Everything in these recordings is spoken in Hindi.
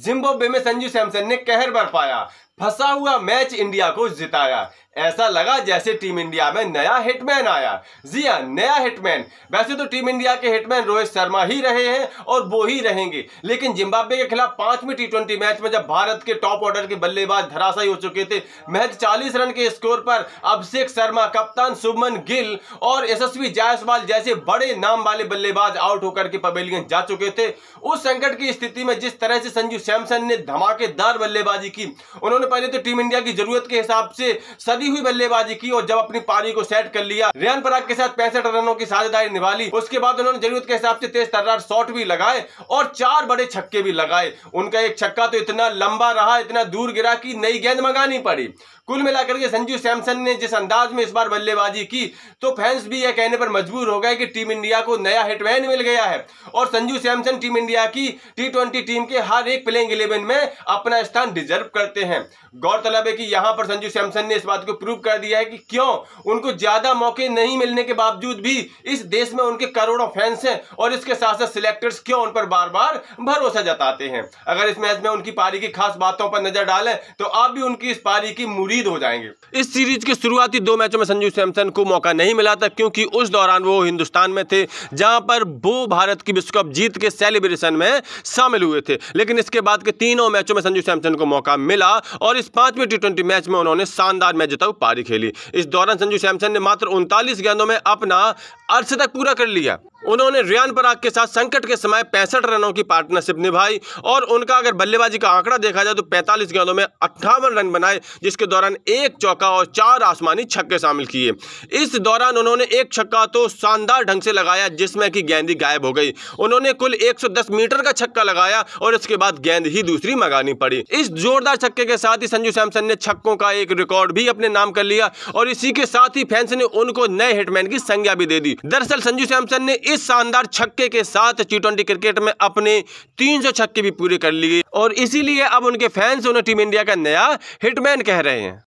जिम्बाब्वे में संजू सैमसन ने कहर बरपाया फंसा हुआ मैच इंडिया को जिताया। ऐसा लगा जैसे टीम इंडिया में नया हिटमैन आया। जी हाँ नया हिटमैन। वैसे तो टीम इंडिया के हिटमैन रोहित शर्मा ही रहे हैं और वो ही रहेंगे। लेकिन जिम्बाब्वे के खिलाफ पांचवी टी ट्वेंटी मैच में जब भारत के टॉप ऑर्डर के बल्लेबाज धराशाई हो चुके थे महज चालीस रन के स्कोर पर अभिषेक शर्मा, कप्तान शुभमन गिल और यशस्वी जायसवाल जैसे बड़े नाम वाले बल्लेबाज आउट होकर के पवेलियन जा चुके थे। उस संकट की स्थिति में जिस तरह से संजू सैमसन ने धमाकेदार बल्लेबाजी की। उन्होंने पहले तो टीम इंडिया की ज़रूरत के हिसाब से सदी हुई बल्लेबाजी की और जब अपनी पारी को सेट कर लिया, रियान पराग के साथ पैंसठ रनों की साझेदारी निभा ली उसके बाद उन्होंने ज़रूरत के हिसाब से तेज तर्रार शॉट भी लगाए और चार बड़े छक्के भी लगाए। उनका एक छक्का तो इतना लंबा रहा, इतना दूर गिरा कि नई गेंद मंगानी पड़ी। कुल मिलाकर के संजू सैमसन ने जिस अंदाज में इस बार बल्लेबाजी की तो फैंस भी यह कहने पर मजबूर हो गए कि टीम इंडिया को नया हिटमैन मिल गया है। और संजू सैमसन टीम इंडिया की टी ट्वेंटी टीम के हर एक प्लेइंग इलेवन में अपना स्थान डिजर्व करते हैं। गौरतलब है कि यहाँ पर संजू सैमसन ने इस बात को प्रूव कर दिया है कि क्यों उनको ज़्यादा मौके नहीं मिलने के बावजूद भी इस देश में उनके करोड़ों फैंस हैं और इसके साथ साथ सिलेक्टर्स क्यों उन पर बार बार भरोसा जताते हैं। अगर इस मैच में उनकी पारी की खास बातों पर नज़र डालें तो आप भी उनकी इस पारी की मुरीद हो जाएँगे। इस सीरीज़ के शुरुआती दो मैचों में संजू सैमसन को मौका नहीं मिला था, क्योंकि उस दौरान वो हिंदुस्तान में थे, जहाँ पर वो भारत की विश्व कप जीत के सेलिब्रेशन में शामिल हुए थे। लेकिन इसके के तीनों मैचों में संजू सैमसन को मौका मिला और इस पाँचवें टी मैच में उन्होंने शानदार मैच जिता पारी खेली। इस दौरान संजू सैमसन ने मात्र उनतालीस गेंदों में अपना अर्धशतक पूरा कर लिया। उन्होंने रियान पराग के साथ संकट के समय पैंसठ रनों की पार्टनरशिप निभाई और उनका अगर बल्लेबाजी का आंकड़ा देखा जाए तो 45 गेंदों में अट्ठावन रन बनाए, जिसके दौरान एक चौका और चार आसमानी छक्के शामिल किए। इस दौरान उन्होंने एक छक्का तो शानदार ढंग से लगाया, जिसमें कि गेंदी गायब हो गई। उन्होंने कुल 110 मीटर का छक्का लगाया और इसके बाद गेंद ही दूसरी मंगानी पड़ी। इस जोरदार छक्के के साथ ही संजू सैमसन ने छक्कों का एक रिकॉर्ड भी अपने नाम कर लिया और इसी के साथ ही फैंस ने उनको नए हिटमैन की संज्ञा भी दे दी। दरअसल संजू सैमसन ने इस शानदार छक्के के साथ टी क्रिकेट में अपने तीन सौ छक्के भी पूरे कर लिए और इसीलिए अब उनके फैंस उन्हें टीम इंडिया का नया हिटमैन कह रहे हैं।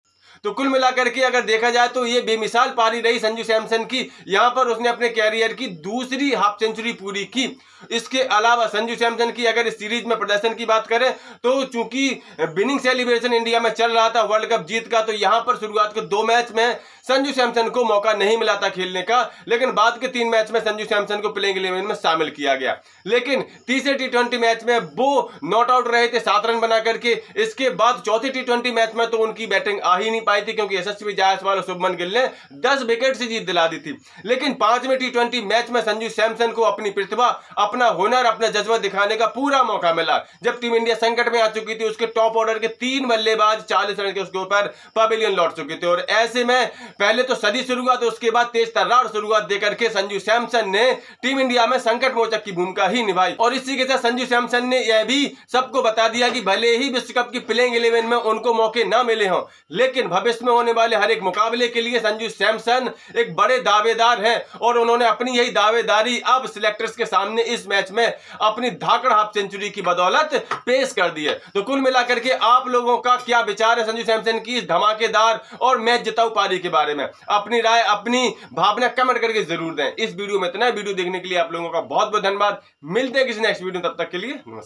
तो कुल मिलाकर के अगर देखा जाए तो ये बेमिसाल पारी रही संजू सैमसन की। यहाँ पर उसने अपने कैरियर की दूसरी हाफ़ सेंचुरी पूरी की। इसके अलावा संजू सैमसन की अगर इस सीरीज़ में प्रदर्शन की बात करें तो चूँकि विनिंग सेलिब्रेशन इंडिया में चल रहा था वर्ल्ड कप जीत का तो यहाँ पर शुरुआत के दो मैच में संजू सैमसन को मौका नहीं मिला था खेलने का, लेकिन बाद के तीन मैच में संजू सैमसन को प्लेइंग इलेवन में शामिल किया गया। लेकिन तीसरे टी मैच में वो नॉट आउट रहे थे, सात रन बना करके। इसके बाद चौथे टी मैच में तो उनकी बैटिंग आ ही नहीं पाई थी, क्योंकि यशस्वी जायसवाल और शुभमन गिल ने दस विकेट से जीत दिला दी थी। लेकिन पाँचवें टी मैच में संजू सैमसन को अपनी प्रतिभा, अपना हुनर, अपना जज्बा दिखाने का पूरा मौका मिला। जब टीम इंडिया संकट में आ चुकी थी, उसके टॉप ऑर्डर के तीन बल्लेबाज, चालीस रन के उसके ऊपर पवेलियन लौट चुके थे। और ऐसे में पहले तो सदी शुरुआत, उसके बाद तेज तर्रार शुरुआत देकर के संजू सैमसन ने टीम इंडिया में संकट मोचक की भूमिका ही निभाई। और इसी के साथ संजू सैमसन ने यह भी सबको बता दिया कि भले ही विश्व कप की प्लेइंग इलेवन में उनको मौके न मिले हों, लेकिन भविष्य में होने वाले हर एक मुकाबले के लिए संजू सैमसन एक बड़े दावेदार हैं और उन्होंने अपनी यही दावेदारी अब सिलेक्टर्स के सामने इस मैच में अपनी धाकड़ हाफ़ सेंचुरी की बदौलत पेश कर दी है। तो कुल मिलाकर के आप लोगों का क्या विचार है संजू सैमसन की इस धमाकेदार और मैच जिताऊ पारी के बारे में। अपनी राय, अपनी भावना कमेंट करके ज़रूर दें। इस वीडियो में इतना वीडियो देखने के लिए आप लोगों का बहुत बहुत धन्यवाद। मिलते हैं किसी नेक्स्ट वीडियो तब तक के लिए नमस्कार।